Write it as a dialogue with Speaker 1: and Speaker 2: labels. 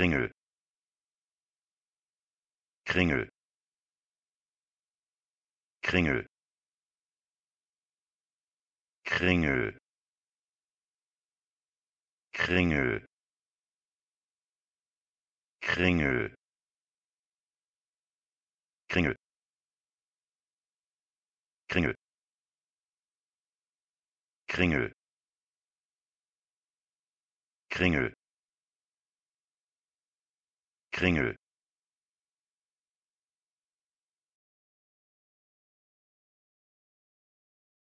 Speaker 1: Kringel Kringel Kringel Kringel Kringel Kringel Kringel Kringel Kringel Kringel kringel